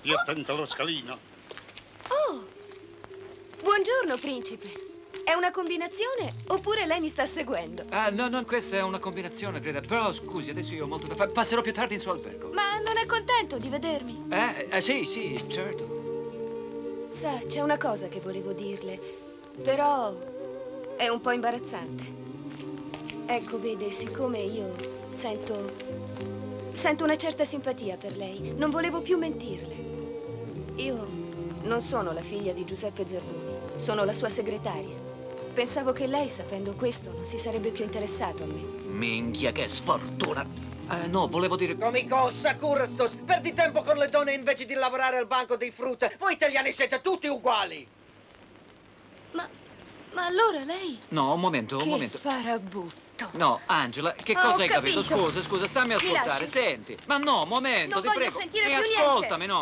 Stia attento allo scalino. Oh, buongiorno, principe. È una combinazione oppure lei mi sta seguendo? Ah, no, no, questa è una combinazione, credo. Però scusi, adesso io ho molto da fare. Passerò più tardi in suo albergo. Ma non è contento di vedermi? Eh, eh, sì, sì, certo. Sa, c'è una cosa che volevo dirle, però è un po' imbarazzante. Ecco, vede, siccome io sento... Sento una certa simpatia per lei, non volevo più mentirle. Io non sono la figlia di Giuseppe Zerboni, sono la sua segretaria. Pensavo che lei, sapendo questo, non si sarebbe più interessato a me. Minchia, che sfortuna. Eh, no, volevo dire... Come cosa, Curastos? Perdi tempo con le donne invece di lavorare al banco dei frutti. Voi italiani siete tutti uguali. Ma... ma allora lei... No, un momento, un che momento. farabutto. No, Angela, che Ah, cosa hai capito? capito. Scusa, scusa, stammi a ascoltare. Senti. Ma no, un momento, Non ti voglio prego. sentire e più niente. ascoltami, no.